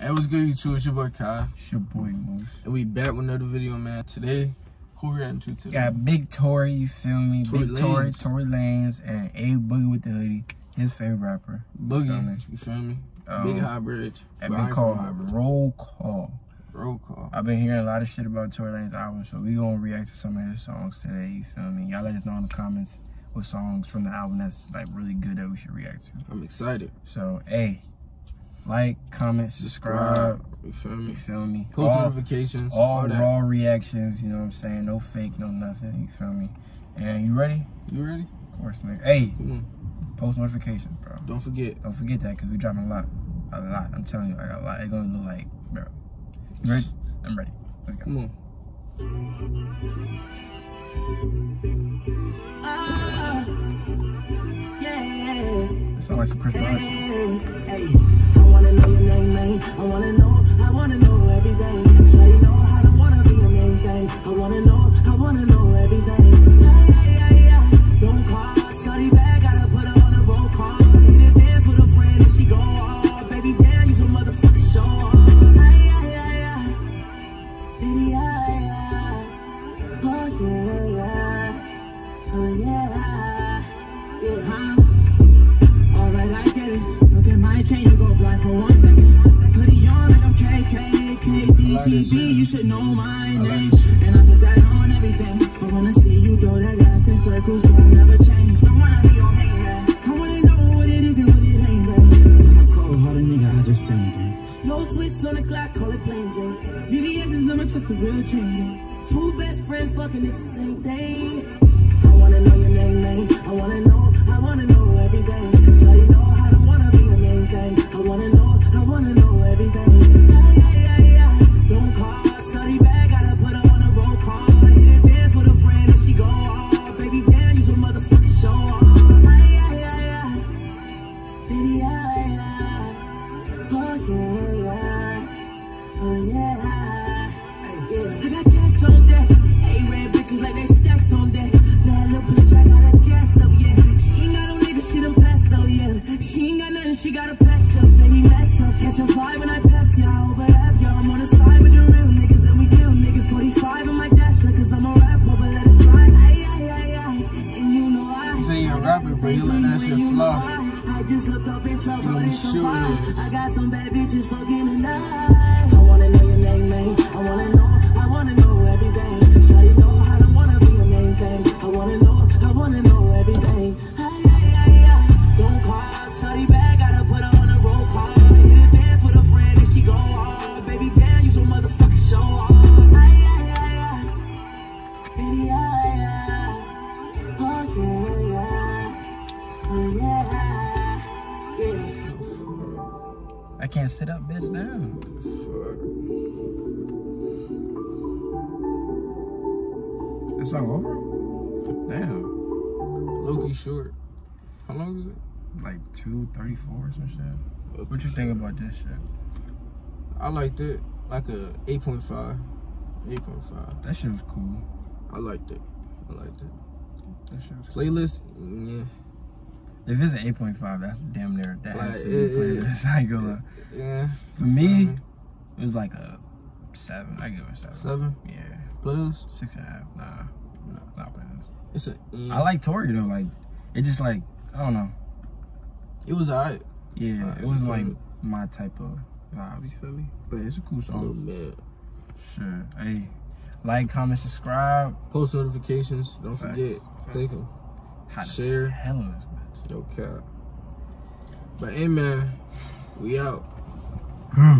Hey, what's good, YouTube? It's your boy Kai. It's your boy Moose. And we back with another video, man. Today, who we reacting to today? Got Big Tory, you feel me? Tory Big Tory. Tory Lanez, and A Boogie wit da Hoodie, his favorite rapper. Boogie. Feel me? You feel me? Um, Big High Bridge. That been called Roll Call. Roll call. I've been hearing a lot of shit about Tory Lanez album, so we gonna react to some of his songs today, you feel me? Y'all let us know in the comments what songs from the album that's like really good that we should react to. I'm excited. So, hey, like, comment, subscribe, You feel you me? feel me? Post All- notifications. all All, that. raw reactions, you know what I'm saying? No fake, no nothing, you feel me? And you ready? You ready? Of course, nigga. Hey, Come on. post notifications, bro. Don't forget. Don't forget that, because we dropping a lot. A lot. I'm telling you, I got a lot. It's gonna look like, bro. You ready? I'm ready. Let's go. Come on. Ah, yeah. It sounds like some Chris Brown shit. Hey, I wanna know your name, man. I wanna know, I wanna know everything. So you know KDTB, you should know my name. And I put that on everything. I wanna see you throw that ass in circles, don't never change. Don't wanna be your main. I wanna know what it is and what it ain't, babe. I'm a cold hearted nigga, I just saying things. No switch on the clock, call it plain Jane. VVS is number trust the real chain. Two best friends fucking, it's the same thing. She got a patch up. Baby, match up. Catch a vibe when I pass y'all. Over half y'all. I'm on the side with the real niggas and we kill niggas. 45 in my dasher, cause I'm a rapper, but let it fly. Ay, ay, ay, ay. And you know I. You say you're a rapper, but you let that shit fly. I just looked up in trouble, You it's so sure I got some bad bitches fucking tonight. I wanna know your name, man. I wanna can't sit up, bitch, down. It's song over? Damn. Loki short. How long is it? Like 234 or some shit. What you think about this shit? I liked it. Like a 8.5. 8.5. That shit was cool. I liked it. I liked it. That shit was cool. Playlist? Yeah. If it's an 8.5, that's damn near that Like, has to be it- playlist. I lie. Yeah. For me, it was like a seven. I give it a seven. Seven? Yeah. Playlist? Six and a half. Nah. No. Not playlist. It's a. Yeah. I like Tory though. Like, it just like, I don't know. It was alright. Yeah, Alright, it was like good. my type of vibe, you feel me? But it's a cool A little song. bit. Sure. Hey, like, comment, subscribe. Post notifications. Don't Facts. forget. Click them. Share. Hell in this bitch. No cap. But hey man, we out. Hmm.